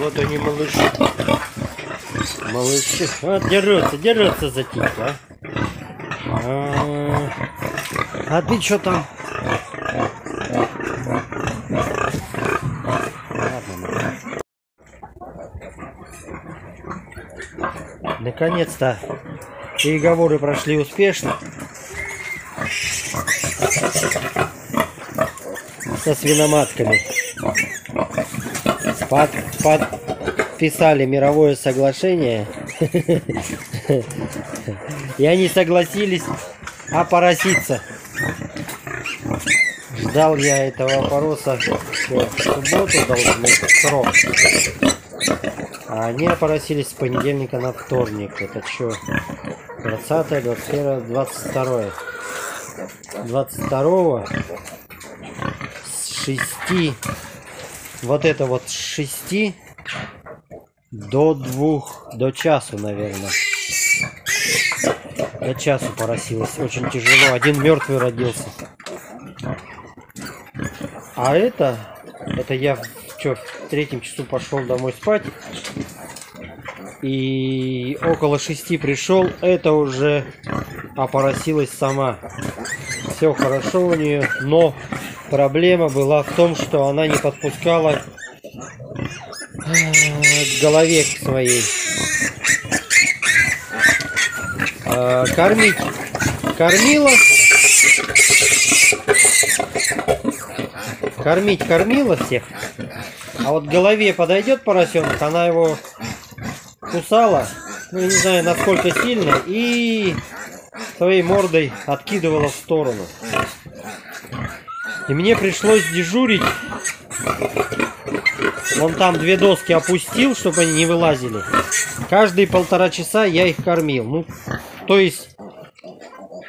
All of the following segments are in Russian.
Вот они, малыши. Малыши. Вот, дерутся, дерутся за тихо, а. А, а ты что там? Наконец-то переговоры прошли успешно. Со свиноматками. Под, подписали мировое соглашение. И они согласились опороситься. Ждал я этого опороса в субботу должен срок. А они опоросились с понедельника на вторник. Это что? 20, 21, 22. 22 с 6 вот это вот с 6 до 2 до часу наверное. До часу поросилось. Очень тяжело. Один мертвый родился. А это это я что в третьем часу пошел домой спать. И около шести пришел это уже опоросилась сама. Все хорошо у нее но проблема была в том что она не подпускала к голове своей. А, кормить. Кормила. Кормить кормила всех. А вот голове подойдет поросенок она его кусала ну не знаю насколько сильно и своей мордой откидывала в сторону и мне пришлось дежурить Вон там две доски опустил, чтобы они не вылазили. Каждые полтора часа я их кормил. Ну, то есть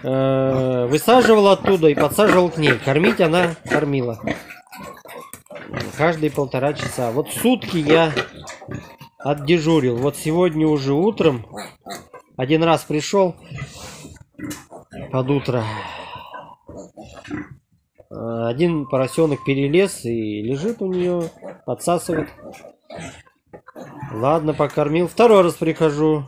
э, высаживал оттуда и подсаживал к ней. Кормить она кормила. Каждые полтора часа. Вот сутки я отдежурил. Вот сегодня уже утром один раз пришел под утро. Э, один поросенок перелез и лежит у нее, подсасывает. Ладно, покормил. Второй раз прихожу.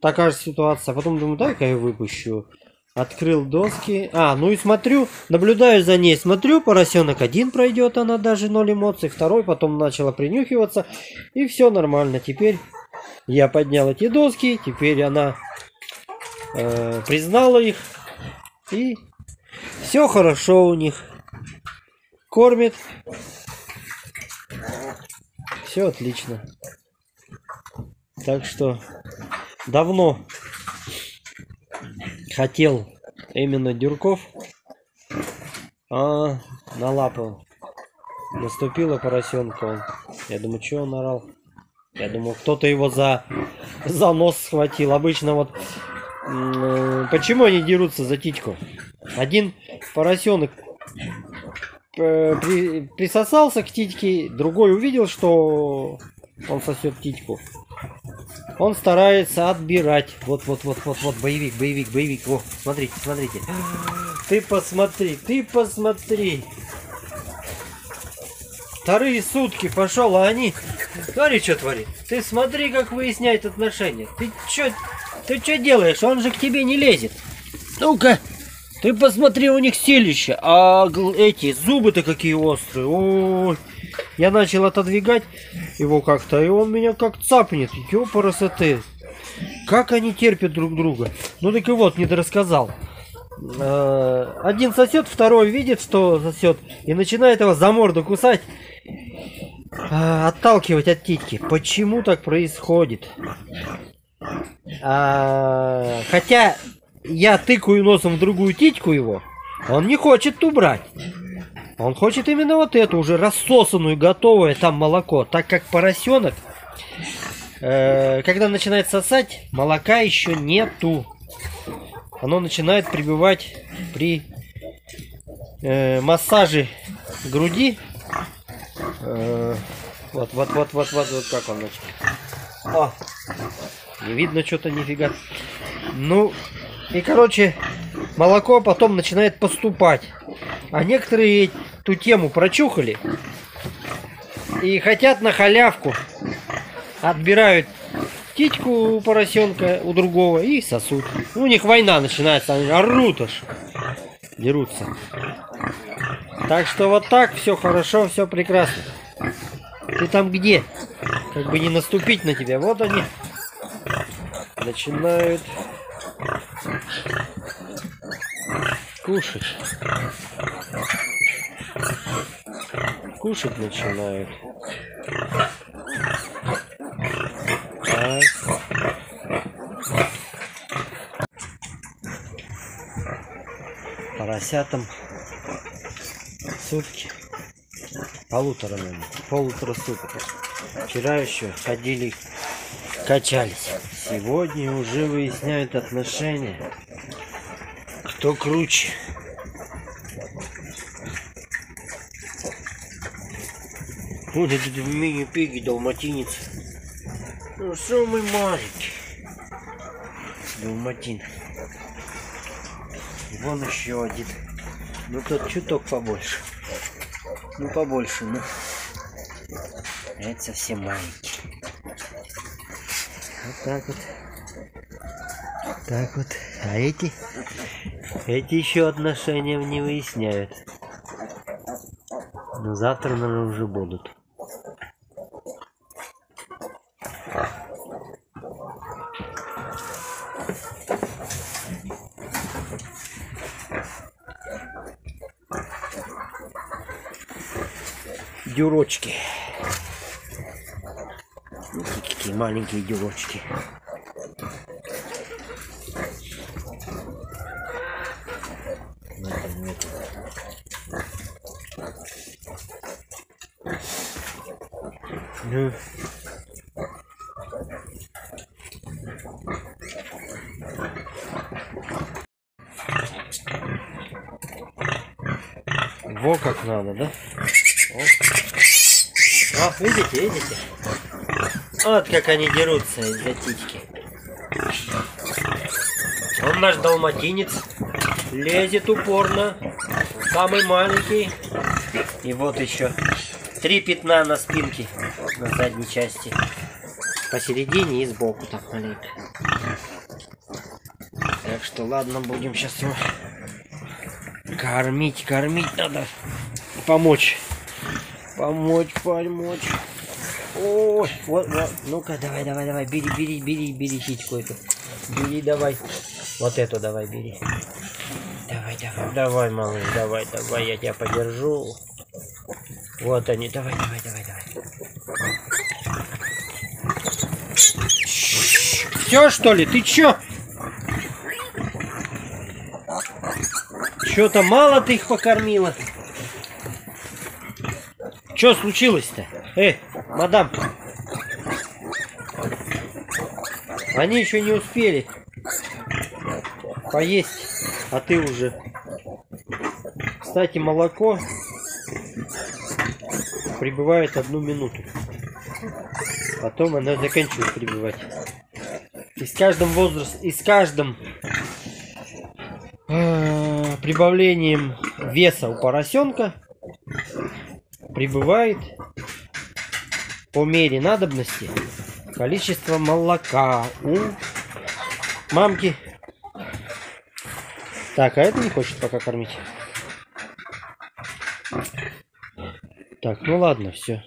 Такая же ситуация. Потом думаю, дай-ка я выпущу. Открыл доски. А, ну и смотрю, наблюдаю за ней. Смотрю, поросенок один пройдет, она даже ноль эмоций. Второй потом начала принюхиваться. И все нормально. Теперь я поднял эти доски. Теперь она э, признала их. И все хорошо у них. Кормит. Все отлично. Так что давно хотел именно Дюрков. А на лапу наступила поросенка. Я думаю, что он орал? Я думаю, кто-то его за, за нос схватил. Обычно вот... Почему они дерутся за титьку? Один поросенок э, при, присосался к титьке, другой увидел, что он сосет титьку. Он старается отбирать. Вот, вот, вот, вот, вот, боевик, боевик, боевик. О, смотрите, смотрите. Ты посмотри, ты посмотри. Вторые сутки пошел, а они... Смотри, что творит. Ты смотри, как выясняет отношения. Ты что ты что делаешь? Он же к тебе не лезет. Ну-ка, ты посмотри, у них селище, а эти зубы-то какие острые. Ой, я начал отодвигать его как-то, и он меня как цапнет. Ёпарасоте. Как они терпят друг друга. Ну так и вот, не дорассказал. Э, один сосет, второй видит, что сосет, и начинает его за морду кусать, э, отталкивать от титьки. Почему так происходит? А, хотя я тыкаю носом в другую титьку его, он не хочет убрать. Он хочет именно вот эту, уже рассосанную, готовое там молоко, так как поросенок, э, когда начинает сосать, молока еще нету. Оно начинает прибывать при э, массаже груди. Э, вот, вот, вот, вот, вот, вот как он начал. О, не видно что-то нифига. Ну, и, короче, молоко потом начинает поступать. А некоторые эту тему прочухали и хотят на халявку отбирают птичку у поросенка, у другого и сосут. У них война начинается, они орут аж, дерутся. Так что вот так, все хорошо, все прекрасно. Ты там где? Как бы не наступить на тебя. Вот они начинают кушать. Кушать начинают. Так. Поросятам сутки. Полутора, наверное. Полутора суток. Вчера еще ходили, качались. Сегодня уже выясняют отношения. Кто круче. Вот этот мини-пиги далматинец. Ну, самый маленький. Далматин. Вон еще один. Ну, тот чуток побольше. Ну, побольше, ну. Это совсем маленький. Вот так вот. Так вот. А эти? Эти еще отношения не выясняют. Но завтра, наверное, уже будут. Дюрочки. Какие маленькие вот. Ну. Во как надо, да? О. А, видите, видите? Вот как они дерутся из-за титьки. Он наш далматинец. Лезет упорно. Самый маленький. И вот еще три пятна на спинке. На задней части. Посередине и сбоку так маленько. Так что ладно, будем сейчас его кормить, кормить надо. Помочь. Помочь, помочь. Ой, вот, вот. Ну-ка, давай, давай, давай. Бери, бери, бери, бери птичку эту. Бери, давай. Вот эту давай, бери. Давай, давай, давай, малыш, давай, давай, я тебя подержу. Вот они, давай, давай, давай, давай. Все, что ли? Ты чё? Что-то мало ты их покормила. Что случилось-то? Эй, мадам. Они еще не успели поесть, а ты уже. Кстати, молоко прибывает одну минуту. Потом она заканчивает прибывать. И с каждым возрастом, и с каждым э, прибавлением веса у поросенка прибывает по мере надобности количество молока у мамки. Так, а это не хочет пока кормить. Так, ну ладно, все.